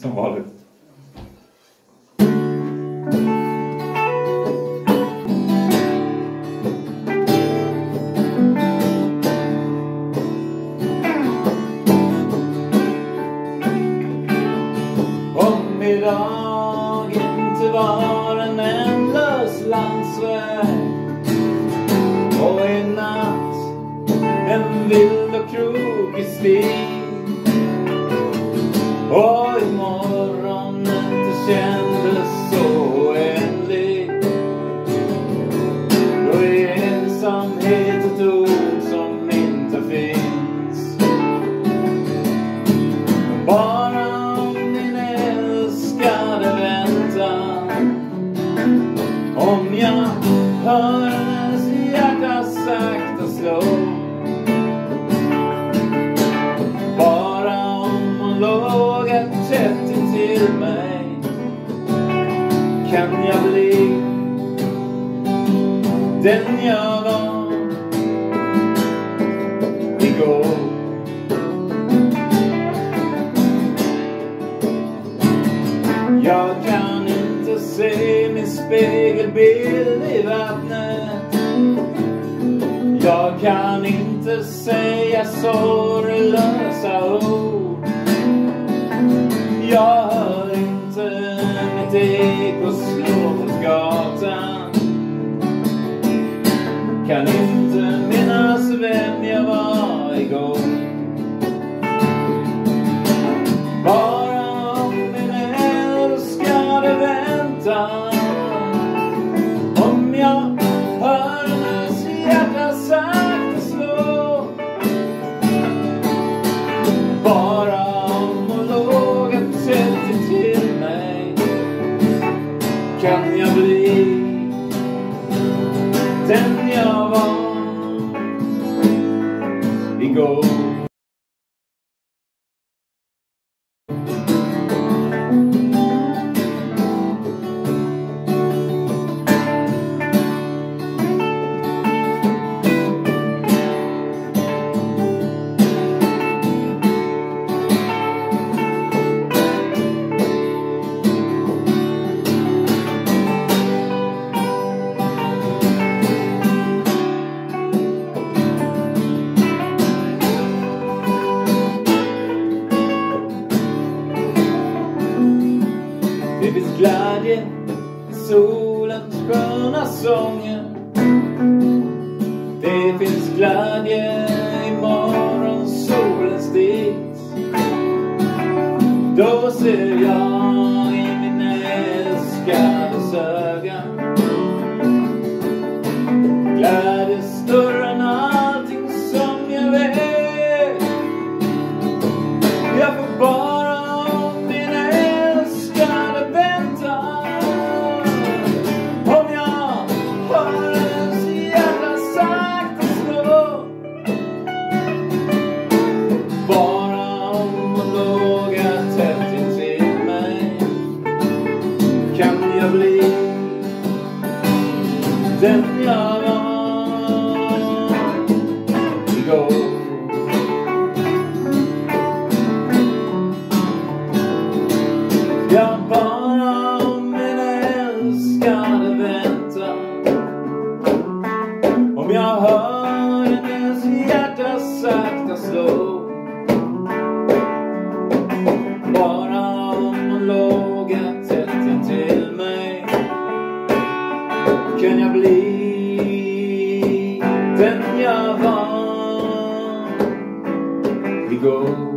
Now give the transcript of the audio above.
Som vanligt. Om idag inte var en ändlös landsväg och i natt en vild och krokig stig Bara om din älskade väntar Om jag hör hennes hjärta sakta slå. Bara om hon lågar tätt intill mig. Kan jag bli den jag Jag kan inte se min spegelbild i vattnet. Jag kan inte säga sorglösa ord. Jag hör inte mitt eko slå mot gatan. Kan inte minnas vem jag var igår. Det finns glädje i solens sköna sånger. Det finns glädje i morgonsolens dikt. Då ser jag i min älskades öga. Glädje större än allting som jag vet. Jag får bara igår Jag bara om min älskade go.